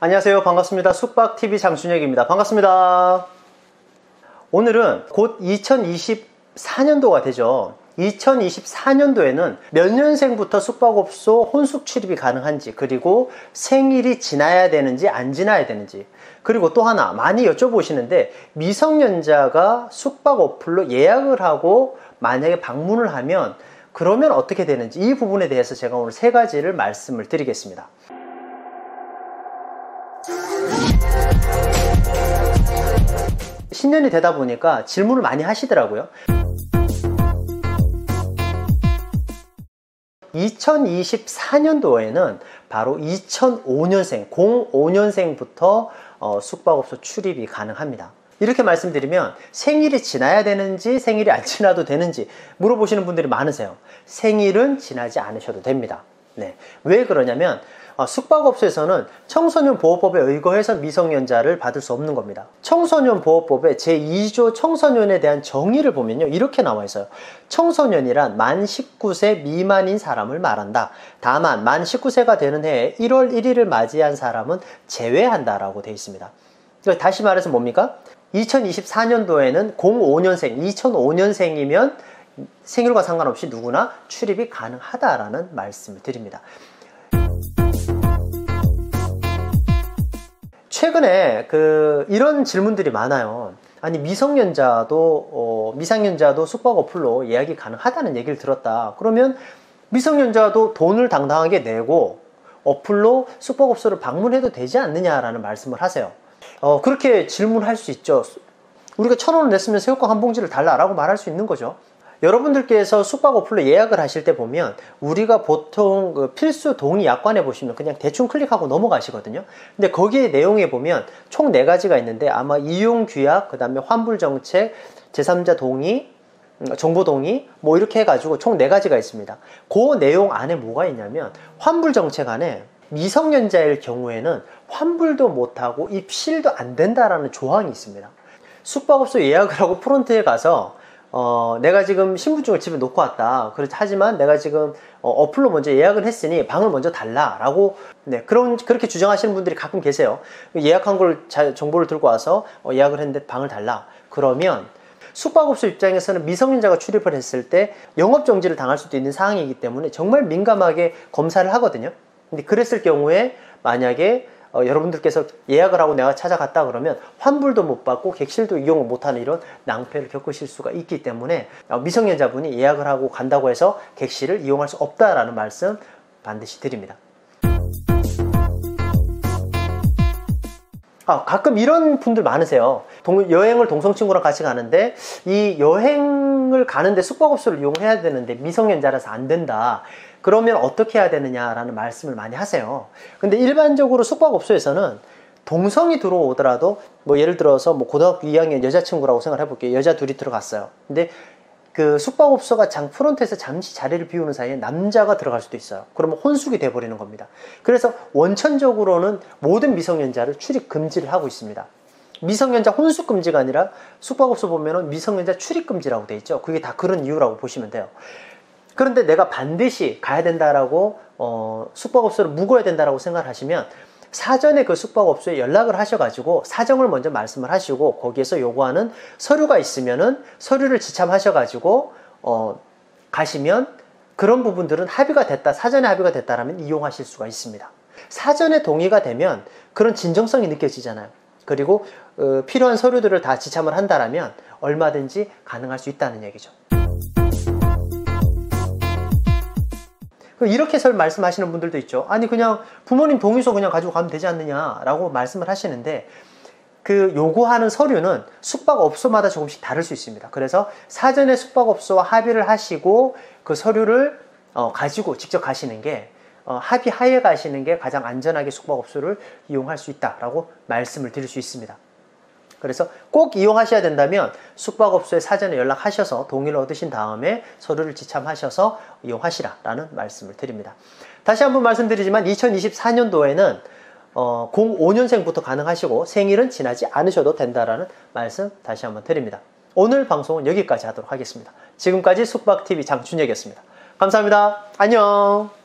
안녕하세요. 반갑습니다. 숙박TV 장준혁입니다. 반갑습니다. 오늘은 곧 2024년도가 되죠. 2024년도에는 몇 년생부터 숙박업소 혼숙 출입이 가능한지 그리고 생일이 지나야 되는지 안 지나야 되는지 그리고 또 하나 많이 여쭤보시는데 미성년자가 숙박 어플로 예약을 하고 만약에 방문을 하면 그러면 어떻게 되는지 이 부분에 대해서 제가 오늘 세 가지를 말씀을 드리겠습니다. 신년이 되다 보니까 질문을 많이 하시더라고요. 2024년도에는 바로 2005년생, 05년생부터 어, 숙박업소 출입이 가능합니다. 이렇게 말씀드리면 생일이 지나야 되는지 생일이 안 지나도 되는지 물어보시는 분들이 많으세요. 생일은 지나지 않으셔도 됩니다. 네. 왜 그러냐면 어, 숙박업소에서는 청소년 보호법에 의거해서 미성년자를 받을 수 없는 겁니다. 청소년 보호법의 제2조 청소년에 대한 정의를 보면요. 이렇게 나와 있어요. 청소년이란 만 19세 미만인 사람을 말한다. 다만 만 19세가 되는 해에 1월 1일을 맞이한 사람은 제외한다라고 되어 있습니다. 그러니까 다시 말해서 뭡니까? 2024년도에는 05년생, 2005년생이면 생일과 상관없이 누구나 출입이 가능하다라는 말씀을 드립니다. 최근에 그 이런 질문들이 많아요. 아니 미성년자도 어, 미상년자도 숙박 어플로 예약이 가능하다는 얘기를 들었다. 그러면 미성년자도 돈을 당당하게 내고 어플로 숙박업소를 방문해도 되지 않느냐라는 말씀을 하세요. 어, 그렇게 질문할 수 있죠. 우리가 천 원을 냈으면 새우깡 한 봉지를 달라라고 말할 수 있는 거죠. 여러분들께서 숙박 어플로 예약을 하실 때 보면 우리가 보통 그 필수 동의 약관에 보시면 그냥 대충 클릭하고 넘어가시거든요. 근데 거기에 내용에 보면 총 네 가지가 있는데 아마 이용 규약, 그 다음에 환불 정책, 제3자 동의, 음, 정보 동의 뭐 이렇게 해가지고 총 네 가지가 있습니다. 그 내용 안에 뭐가 있냐면 환불 정책 안에 미성년자일 경우에는 환불도 못하고 입실도 안 된다라는 조항이 있습니다. 숙박업소 예약을 하고 프론트에 가서 어, 내가 지금 신분증을 집에 놓고 왔다. 그렇 하지만 내가 지금 어, 플로 먼저 예약을 했으니 방을 먼저 달라라고 네, 그런 그렇게 주장하시는 분들이 가끔 계세요. 예약한 걸 자, 정보를 들고 와서 어, 예약을 했는데 방을 달라. 그러면 숙박업소 입장에서는 미성년자가 출입을 했을 때 영업 정지를 당할 수도 있는 상황이기 때문에 정말 민감하게 검사를 하거든요. 근데 그랬을 경우에 만약에 어, 여러분들께서 예약을 하고 내가 찾아갔다 그러면 환불도 못 받고 객실도 이용을 못하는 이런 낭패를 겪으실 수가 있기 때문에 어, 미성년자분이 예약을 하고 간다고 해서 객실을 이용할 수 없다라는 말씀 반드시 드립니다. 아, 가끔 이런 분들 많으세요. 동, 여행을 동성 친구랑 같이 가는데 이 여행을 가는데 숙박업소를 이용해야 되는데 미성년자라서 안 된다. 그러면 어떻게 해야 되느냐라는 말씀을 많이 하세요. 근데 일반적으로 숙박업소에서는 동성이 들어오더라도 뭐 예를 들어서 뭐 고등학교 2학년 여자친구라고 생각해 볼게요. 여자 둘이 들어갔어요. 근데 그 숙박업소가 장 프론트에서 잠시 자리를 비우는 사이에 남자가 들어갈 수도 있어요. 그러면 혼숙이 돼버리는 겁니다. 그래서 원천적으로는 모든 미성년자를 출입 금지를 하고 있습니다. 미성년자 혼숙 금지가 아니라 숙박업소 보면은 미성년자 출입 금지라고 돼 있죠. 그게 다 그런 이유라고 보시면 돼요. 그런데 내가 반드시 가야 된다라고 어, 숙박업소를 묵어야 된다라고 생각하시면 사전에 그 숙박업소에 연락을 하셔가지고 사정을 먼저 말씀을 하시고 거기에서 요구하는 서류가 있으면은 서류를 지참하셔가지고 어, 가시면 그런 부분들은 합의가 됐다 사전에 합의가 됐다라면 이용하실 수가 있습니다. 사전에 동의가 되면 그런 진정성이 느껴지잖아요. 그리고 어, 필요한 서류들을 다 지참을 한다라면 얼마든지 가능할 수 있다는 얘기죠. 이렇게 설 말씀하시는 분들도 있죠. 아니 그냥 부모님 동의서 그냥 가지고 가면 되지 않느냐라고 말씀을 하시는데 그 요구하는 서류는 숙박업소마다 조금씩 다를 수 있습니다. 그래서 사전에 숙박업소와 합의를 하시고 그 서류를 어, 가지고 직접 가시는 게 어, 합의하에 가시는 게 가장 안전하게 숙박업소를 이용할 수 있다라고 말씀을 드릴 수 있습니다. 그래서 꼭 이용하셔야 된다면 숙박업소에 사전에 연락하셔서 동의를 얻으신 다음에 서류를 지참하셔서 이용하시라라는 말씀을 드립니다. 다시 한번 말씀드리지만 2024년도에는 어, 05년생부터 가능하시고 생일은 지나지 않으셔도 된다라는 말씀 다시 한번 드립니다. 오늘 방송은 여기까지 하도록 하겠습니다. 지금까지 숙박TV 장준혁이었습니다. 감사합니다. 안녕.